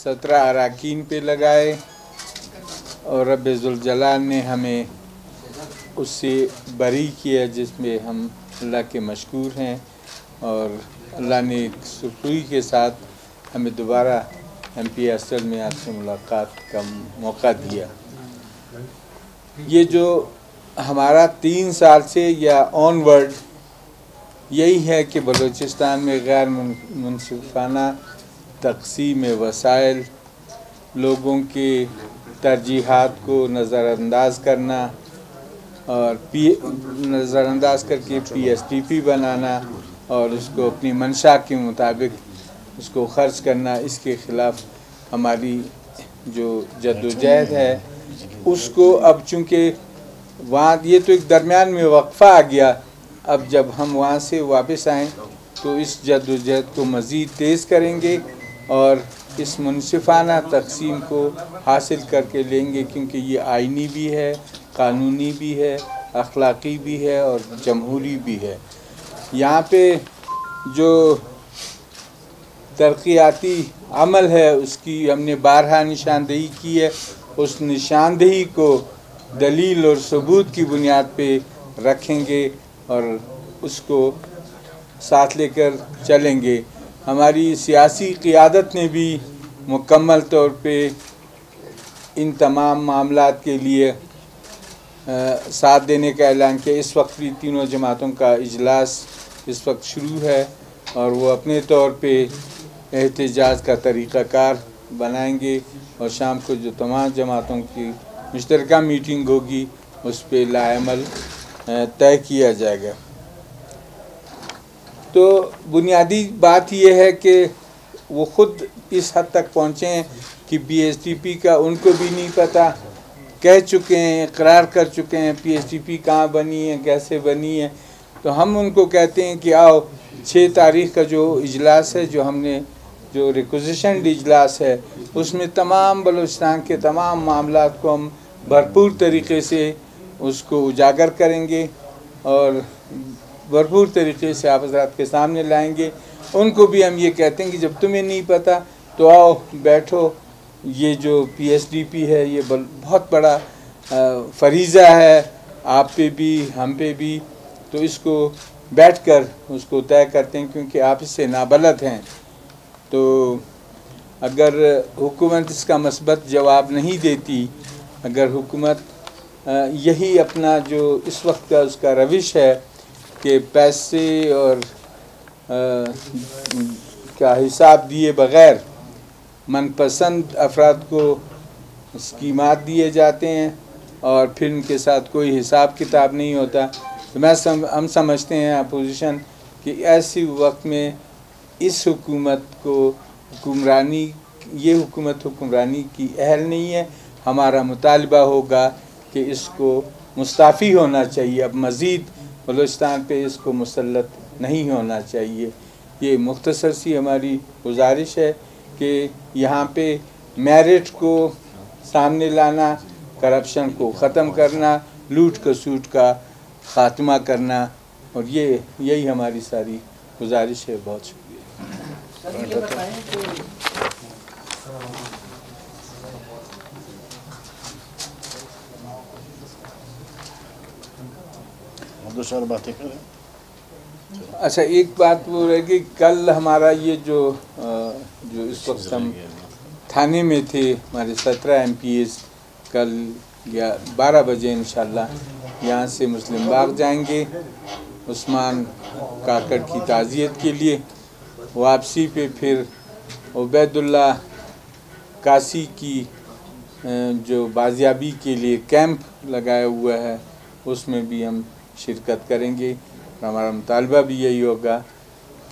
सत्रह अरकान पे लगाए और रबाल ने हमें उससे बरी किया जिसमें हम अल्लाह के मशहूर हैं और अल्लाह ने सुखी के साथ हमें दोबारा एम पी असल में आपसे मुलाकात का मौका दिया। ये जो हमारा तीन साल से या ऑनवर्ड यही है कि बलूचिस्तान में गैर मुनसिफाना तकसीम वसाइल, लोगों के तरजीहत को नज़रअंदाज करना और पी, नज़रअंदाज करके पी एस टी पी बनाना और उसको अपनी मंशा के मुताबिक उसको ख़र्च करना, इसके ख़िलाफ़ हमारी जो जद्दोजहद है, उसको अब चूँकि वहाँ, ये तो एक दरमियान में वक्फ़ा आ गया, अब जब हम वहाँ से वापस आएँ तो इस जद्दोजहद को मज़ीद तेज़ करेंगे। और इस मुनसिफाना तकसीम को हासिल करके लेंगे क्योंकि ये आइनी भी है, कानूनी भी है, अखलाक़ी भी है और जमहूरी भी है। यहाँ पे जो तरक्याती अमल है, उसकी हमने बारहा निशानदेही की है। उस निशानदेही को दलील और सबूत की बुनियाद पे रखेंगे और उसको साथ लेकर चलेंगे। हमारी सियासी क़ियादत ने भी मुकम्मल तौर पे इन तमाम मामला के लिए आ, साथ देने का ऐलान किया। इस वक्त भी तीनों जमातों का इजलास इस वक्त शुरू है और वो अपने तौर पे एहतजाज का तरीक़ाकार बनाएँगे और शाम को जो तमाम जमातों की मुश्तर मीटिंग होगी उस पर लामल तय किया जाएगा। तो बुनियादी बात यह है कि वो ख़ुद इस हद तक पहुँचे हैं कि पी का उनको भी नहीं पता। कह चुके हैं, इकरार कर चुके हैं पी एस टी पी कहाँ बनी है, कैसे बनी है। तो हम उनको कहते हैं कि आओ छः तारीख का जो इजलास है, जो हमने, जो रिक्वजिशन इजलास है, उसमें तमाम बलूचिस्तान के तमाम मामला को हम भरपूर तरीके से उसको उजागर करेंगे और भरपूर तरीके से आप हजरात के सामने लाएँगे। उनको भी हम ये कहते हैं कि जब तुम्हें नहीं पता तो आओ, बैठो। ये जो पीएसडीपी है, ये बहुत बड़ा फरीज़ा है। आप पे भी, हम पे भी। तो इसको बैठकर उसको तय करते हैं, क्योंकि आप इससे नाबलद हैं। तो अगर हुकूमत इसका मस्बत जवाब नहीं देती, अगर हुकूमत यही अपना जो इस वक्त का उसका रविश है कि पैसे और आ, का हिसाब दिए बग़ैर मनपसंद अफराद को स्कीमात दिए जाते हैं और फिर उनके साथ कोई हिसाब किताब नहीं होता। तो मैं सम, हम समझते हैं अपोजिशन कि ऐसी वक्त में इस हुकूमत को हुक्मरानी ये हुकूमत हुक्मरानी की अहल नहीं है। हमारा मुतालबा होगा कि इसको मुस्ताफ़ी होना चाहिए। अब मज़ीद बलोचिस्तान पे इसको मुसलत नहीं होना चाहिए। ये मुख्तसर सी हमारी गुजारिश है कि यहाँ पे मेरिट को सामने लाना करप्शन को ख़त्म करना, लूट कसूट का ख़ात्मा करना, और ये, यही हमारी सारी गुजारिश है। बहुत शुक्रिया। दूसरा बातें करें। अच्छा एक बात वो है कि कल हमारा ये जो जो इस वक्त हम थाने में थे हमारे सत्रह एमपीएस कल या बारह बजे इन यहाँ से मुस्लिम बाग जाएँगे उस्मान काकड़ की ताज़ियत के लिए। वापसी पे फिर उबैदुल्ला कासी की जो बाजियाबी के लिए कैंप लगाया हुआ है उसमें भी हम शिरकत करेंगे। हमारा मुतालबा भी यही होगा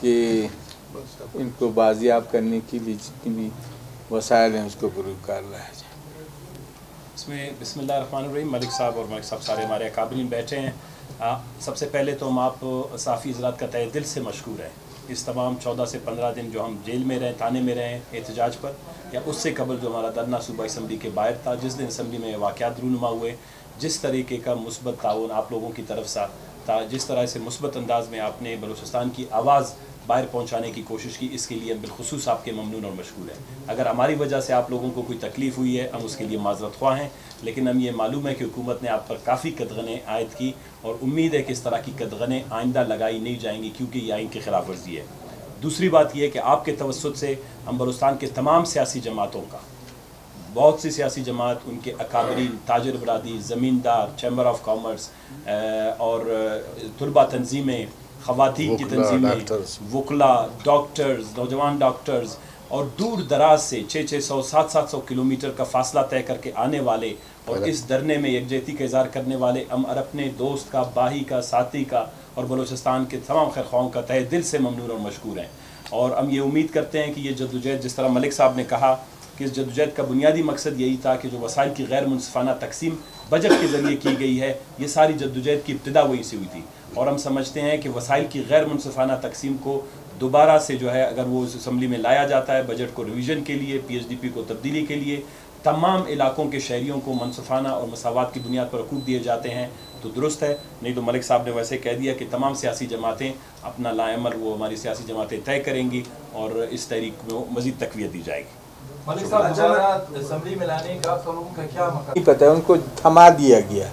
कि इनको बाजियाब करने के लिए जितनी भी वसायल हैं उसको गुरु कर लाया जाए। इसमें बसमीम मलिक साहब और मलिक साहब सारे हमारे अकाबरीन बैठे हैं। आ, सबसे पहले तो हम आप साफ़ी ज़रात का तय दिल से मशहूर है। इस तमाम चौदह से पंद्रह दिन जो हम जेल में रहें थाने में रहें एहतजाज पर या उससे कबल जो हमारा धरना सूबा इसम्बली के बाहर था जिस दिन इसम्बली में वाक़ात रूनुमा हुए जिस तरीके का मुस्बत ताउन आप लोगों की तरफ़ सा जिस तरह से मुस्बत अंदाज में आपने बलूचिस्तान की आवाज़ बाहर पहुँचाने की कोशिश की, इसके लिए बिलखसूस आपके ममनून और मशहूर है। अगर हमारी वजह से आप लोगों को कोई तकलीफ़ हुई है, हम उसके लिए माजरत ख्वाह हैं, लेकिन हम ये मालूम है कि हुकूमत ने आप पर काफ़ी कदगने आयद की और उम्मीद है कि इस तरह की कदगने आइंदा लगाई नहीं जाएँगी, क्योंकि ये आइन की खिलाफ वर्जी है। दूसरी बात यह है कि आपके तवसत से हम बलुस्तान के तमाम सियासी जमातों का बहुत सी सियासी जमात उनके अकाबरीन ताजर बरदी ज़मींदार चैम्बर ऑफ़ कॉमर्स और तलबा तनजीमें ख़वातीन की तनजीमें वकला डॉक्टर्स नौजवान डॉक्टर्स और दूर दराज से छः छः सौ सात सात सौ किलोमीटर का फासला तय करके आने वाले और इस धरने में यकजहती का इजहार करने वाले हम अपने दोस्त का बाही का साथी का और बलोचिस्तान के तमाम खैरखाओं का तय दिल से ममनून और मशहूर हैं। और हम ये उम्मीद करते हैं कि ये जदोजहद जिस तरह मलिक साहब ने कहा कि इस जदोजहद का बुनियादी मकसद यही था कि जो वसाइल की गैर मुनफाना तकसीम बजट के ज़रिए की गई है, ये सारी जदोजहद की इब्तदा वहीं से हुई थी। और हम समझते हैं कि वसाइल की गैर मुनफाना तकसीम को दोबारा से जो है अगर वो उस असम्बली में लाया जाता है, बजट को रिविज़न के लिए पी एच डी पी को तब्दीली के लिए, तमाम इलाकों के शहरीों को मनसफाना और मसावत की बुनियाद पर हकूक दिए जाते हैं तो दुरुस्त है। नहीं तो मलिक साहब ने वैसे कह दिया कि तमाम सियासी जमातें अपना लामल वो हमारी सियासी जमातें तय करेंगी और इस तहरीक में मज़ीद तकवीत दी जाएगी। नहीं पता है उनको थमा दिया गया।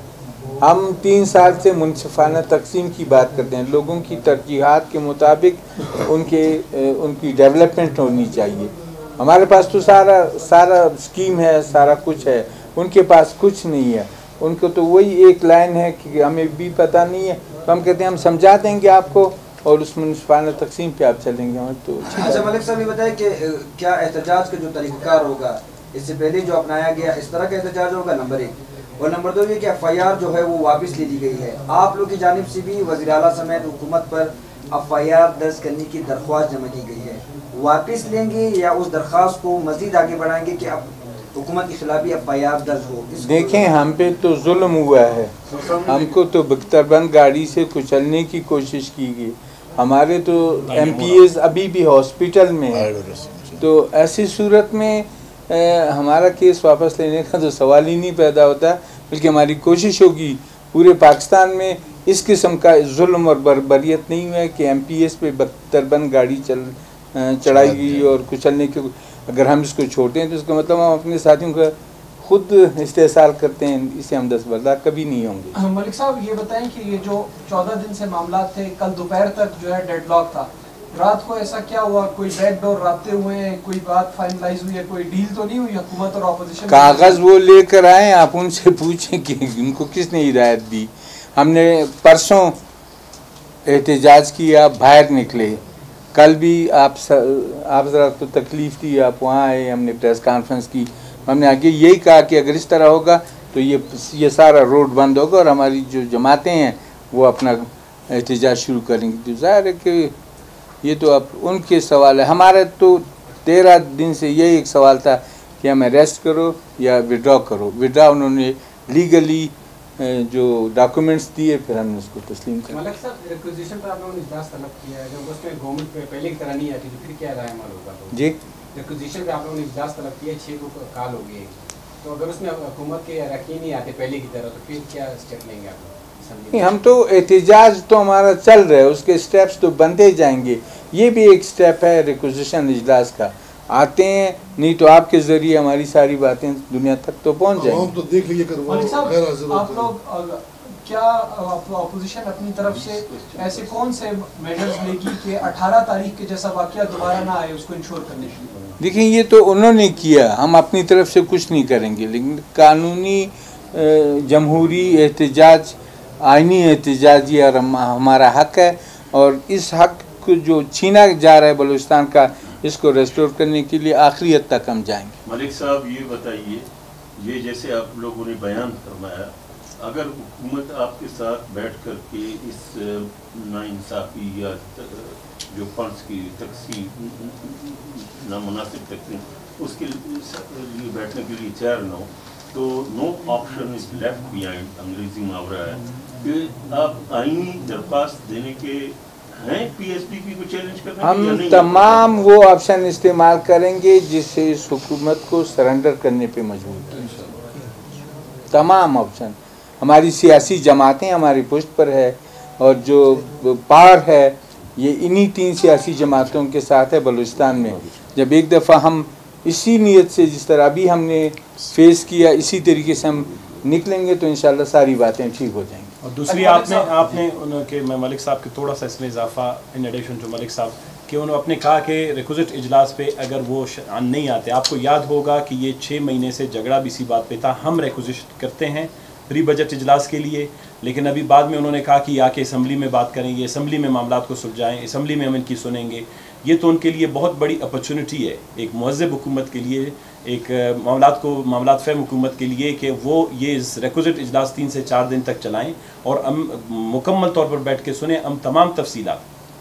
हम तीन साल से मुनफाना तकसीम की बात करते हैं। लोगों की तरजीहत के मुताबिक उनके उनकी डेवलपमेंट होनी चाहिए। हमारे पास तो सारा सारा स्कीम है सारा कुछ है। उनके पास कुछ नहीं है। उनको तो वही एक लाइन है कि हमें भी पता नहीं है। तो हम कहते हैं हम समझा देंगे आपको। और उस मुनफाना तकसीम पे आप चलेंगे हमें तो अच्छा मलिक साहब ये बताए कि क्या एहतजाज का जो तरीक़ार होगा इससे पहले जो अपनाया गया इस तरह का एहतजाज होगा नंबर एक? और नंबर दो ये कि एफ़ आई आर जो है वो वापस ले ली गई है। आप लोग की जानब से भी वजी अला समेत हुकूमत पर एफ़ आई आर दर्ज करने की दरख्वास्त जमा की गई है। वापस लेंगे या उस दरख्वास्त को मजीद आगे बढ़ाएँगे कि अब हुकूमत के खिलाफ एफ़ आई आर दर्ज हो? देखें हम पे तो जुल्म हुआ है। हमको तो बख्तरबंद गाड़ी से कुचलने की कोशिश की गई। हमारे तो एमपीएस अभी भी हॉस्पिटल में है। तो ऐसी सूरत में ए, हमारा केस वापस लेने का तो सवाल ही नहीं पैदा होता बल्कि हमारी कोशिश होगी। पूरे पाकिस्तान में इस किस्म का जुल्म और बरबरीत नहीं हुआ है कि एम पी एस पे बख्तरबंद गाड़ी चल चढ़ाई गई और कुचलने के अगर हम इसको छोड़ते हैं तो इसका मतलब हम अपने साथियों का खुद इस्तेसाल करते हैं इसे हम दस बर्दार कभी नहीं होंगे। मलिक साहब ये बताएँ कि ये जो चौदह दिन से मामला थे कल दोपहर तक जो है डेडलॉक था। रात को ऐसा क्या हुआ? कोई रेड डोर राबते हुए हैं कोई बात फाइनलाइज हुई है कोई डील तो नहीं हुई? हुकूमत और ऑपोजिशन कागज़ वो लेकर आए आप उनसे पूछें कि उनको किसने हिदायत दी? हमने परसों एहतजाज किया बाहर निकले। कल भी आप आप ज़रा तो तकलीफ़ थी आप वहाँ आए हमने प्रेस कॉन्फ्रेंस की। हमने आगे यही कहा कि अगर इस तरह होगा तो ये ये सारा रोड बंद होगा और हमारी जो जमातें हैं वो अपना एहतजाज शुरू करेंगी। तो ज़ाहिर है कि ये तो अब उनके सवाल है। हमारे तो तेरह दिन से यही एक सवाल था कि हमें अरेस्ट करो या विड्रॉ करो। विड्रॉ उन्होंने लीगली जो डॉक्यूमेंट्स दिए फिर हमने उसको तस्लीम किया मलिक साहब रिक्विजिशन पर आप लोगों ने इजलास तलब किया है। जब उसमें गवर्नमेंट पहले की तरह नहीं आती तो फिर क्या राय होगा? जी? रिक्विजिशन पे आप लोगों ने इजलास तलब किया छः को काल हो गए। तो अगर उसमें हुकूमत के अरकान नहीं आते पहले की तरह तो फिर क्या स्टेप लेंगे आप नहीं हम तो एहतजाज तो हमारा चल रहा है उसके स्टेप्स तो बनते जाएँगे। ये भी एक स्टेप है रिक्विजिशन इजलास का। आते हैं नहीं तो आपके ज़रिए हमारी सारी बातें दुनिया तक तो पहुँच जाएँगी। तो देख लीजिए आप लोग क्या अपोजिशन अपनी तरफ़ से ऐसे कौन से मेजर्स लेगी कि 18 तारीख के जैसा वाक्य दोबारा ना आए उसको इंश्योर करने के लिए? देखिए ये तो उन्होंने किया हम अपनी तरफ़ से कुछ नहीं करेंगे लेकिन कानूनी जमहूरी एहतजाज आइनी एहतजाज ये हमारा हक है। और इस हक को जो छीना जा रहा है बलूचिस्तान का इसको रेस्टोर करने के लिए आखिरी हद तक हम जाएँगे। मलिक साहब ये बताइए ये जैसे आप लोगों ने बयान फरमाया अगर हुकूमत आपके साथ बैठ कर के इस नाइंसाफ़ी या जो फंड्स की तकसीम नामनासिब तकसीम उसके लिए बैठने के लिए तैयार न हो तो no option is left behind अंग्रेज़ी मुहावरा है कि आप आईनी दरख्वास्त देने के हैं को हम तमाम वो ऑप्शन इस्तेमाल करेंगे जिससे इस हुकूमत को सरेंडर करने पे मजबूर तमाम ऑप्शन हमारी सियासी जमातें हमारी पुष्ट पर है और जो पार है ये इन्हीं तीन सियासी जमातों के साथ है बलूचिस्तान में। जब एक दफ़ा हम इसी नीयत से जिस तरह अभी हमने फेस किया इसी तरीके से हम निकलेंगे तो इन सारी बातें ठीक हो जाएँगी। और दूसरी आपने आपने उनके मैं मलिक साहब के थोड़ा सा इसमें इजाफा इन एडिशन जो मलिक साहब कि उन्होंने अपने कहा कि रिक्विजिट इजलास पे अगर वो नहीं आते आपको याद होगा कि ये छः महीने से झगड़ा भी इसी बात पे था हम रिक्विजिट करते हैं प्री बजट इजलास के लिए, लेकिन अभी बाद में उन्होंने कहा कि आके असम्बली में बात करेंगे, असम्बली में मामला को सुलझाएँ, असम्बली में हम इनकी सुनेंगे। ये तो उनके लिए बहुत बड़ी अपॉर्चुनिटी है, एक महजब हुकूमत के लिए, एक मामला को मामला फ़ैम हुकूमत के लिए कि वो ये इस रिक्विजिट इजलास तीन से चार दिन तक चलाएँ और हम मुकम्मल तौर पर बैठ के सुने हम तमाम तफसीत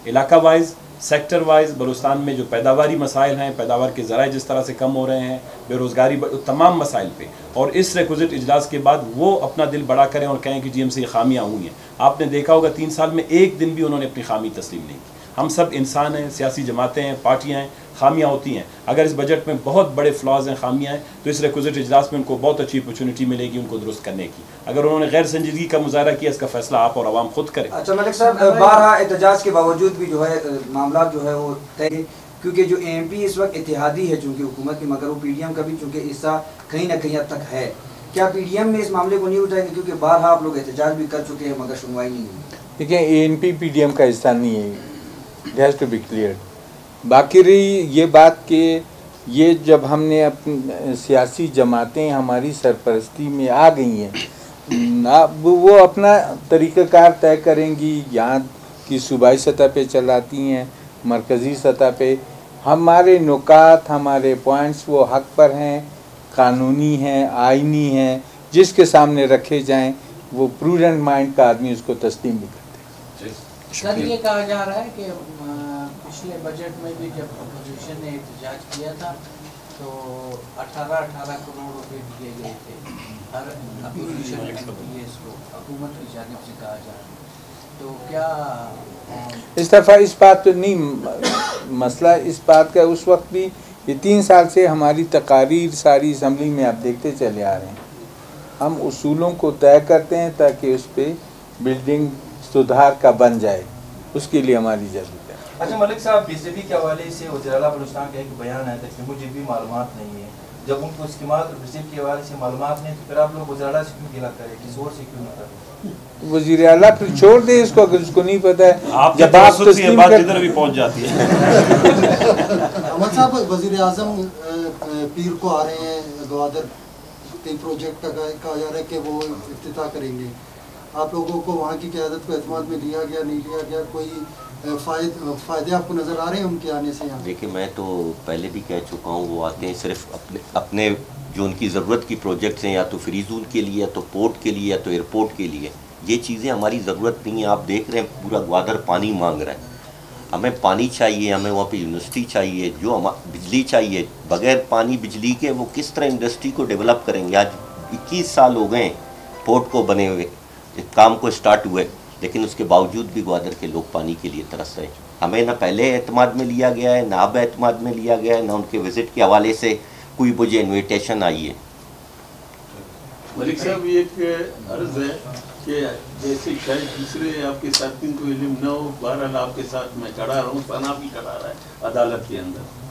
इलाका वाइज सेक्टर वाइज बलुस्तान में जो पैदावारी मसाइल हैं, पैदावार के ज़रा जिस तरह से कम हो रहे हैं, बेरोज़गारी तमाम मसाइल पे। और इस रिक्विजिट इजलास के बाद वो अपना दिल बड़ा करें और कहें कि जी, हमसे खामियाँ हुई हैं। आपने देखा होगा तीन साल में एक दिन भी उन्होंने अपनी खामी तस्लीम नहीं की। हम सब इंसान हैं, सियासी जमातें हैं, पार्टियाँ हैं खामियाँ होती हैं। अगर इस बजट में बहुत बड़े फ्लॉज हैं खामियाँ हैं तो इस रिक्विजिट इजलास में उनको बहुत अच्छी अपॉर्चुनिटी मिलेगी उनको दुरुस्त करने की। अगर उन्होंने गैर संजीदगी का मुजाहरा किया इसका फैसला आप और आवाम खुद करें। अच्छा मलिक साहब बारह एहतजाज के बावजूद भी जो है मामला जो है वो तय क्योंकि जो एम पी इस वक्त इतिहादी है चूँकि हुकूमत की मगर वो पी डी एम का भी चूँकि हिस्सा कहीं ना कहीं हद तक है। क्या पी डी एम में इस मामले को नहीं उठाएँगे? क्योंकि बारह आप लोग एहतजाज भी कर चुके हैं मगर सुनवाई नहीं हुई। देखिए A N P P D M का हिस्सा नहीं है। It has to be clear बाकी रही ये बात कि ये जब हमने अपनी सियासी जमातें हमारी सरपरस्ती में आ गई हैं अब वो अपना तरीक़ाकार तय करेंगी यहाँ की सूबाई सतह पे चलाती हैं, मरकज़ी सतह पे। हमारे नुकात, हमारे पॉइंट्स वो हक पर हैं, कानूनी हैं आइनी हैं, जिसके सामने रखे जाएँ, वो प्रूडेंट माइंड का आदमी उसको तस्लीम भी करते हैं। सर ये कहा जा रहा है कि पिछले बजट में भी जब अपोजिशन ने एहतजाज किया था तो 18 18 करोड़ रुपए दिए गए थे। हर अपोजिशन को हुकूमत की जानब से कहा जा रहा है। तो क्या इस दफ़ा इस बात तो नहीं मसला इस बात का उस वक्त भी ये तीन साल से हमारी तकारीर सारी असम्बली में आप देखते चले आ रहे हैं। हम उसूलों को तय करते हैं ताकि उस पर बिल्डिंग सुधार का बन जाए। उसके लिए हमारी ज़रूरत। अच्छा मलिक साहब बीजेपी के हवाले से वजराला बलुस्तान का एक बयान है कि मुझे भी मालूम नहीं है। जब उनको स्कीम और के हवाले से मालूम नहीं तो फिर आप लोग वजराला से क्यों गिला करें? किस और से क्यों नहीं करें? वज़ीर अला फिर छोड़ दे इसको अगर उसको नहीं पता है। आप जब आप बात जिधर भी पहुँच जाती है। साहब वज़ीर आज़म पीर को आ रहे हैं गवादर प्रोजेक्ट का कहा जा रहा है कि वो इफ्तिताह करेंगे? आप लोगों को वहाँ की क्यादत को अहतमाद में लिया गया, नहीं लिया गया, कोई फ़ायदे आपको नज़र आ रहे हैं उनके आने से यहाँ? देखिए, मैं तो पहले भी कह चुका हूँ, वो आते हैं सिर्फ़ अपने अपने जो उनकी ज़रूरत की प्रोजेक्ट्स हैं, या तो फ्री जोन के लिए, या तो पोर्ट के लिए, या तो एयरपोर्ट के लिए। ये चीज़ें हमारी ज़रूरत नहीं है। आप देख रहे हैं, पूरा ग्वादर पानी मांग रहा है। हमें पानी चाहिए, हमें वहाँ पे यूनिवर्सिटी चाहिए, जो हम, बिजली चाहिए, बगैर पानी बिजली के वो किस तरह इंडस्ट्री को डेवलप करेंगे? आज 21 साल हो गए पोर्ट को बने हुए। काम को स्टार्ट हुए, लेकिन उसके बावजूद भी ग्वादर के लोग पानी के लिए तरस रहे हमें ना पहले अतमाद में लिया गया है, ना अब अतमाद में लिया गया है, ना उनके विज़िट के हवाले से कोई मुझे इनविटेशन आई है। मलिक साहब एक अर्ज़ है कि जैसे शायद दूसरे आपके साथियों को इलम न हो, बहरहाल आपके साथ मैं खड़ा रहा हूँ सना भी खड़ा रहा है अदालत के अंदर।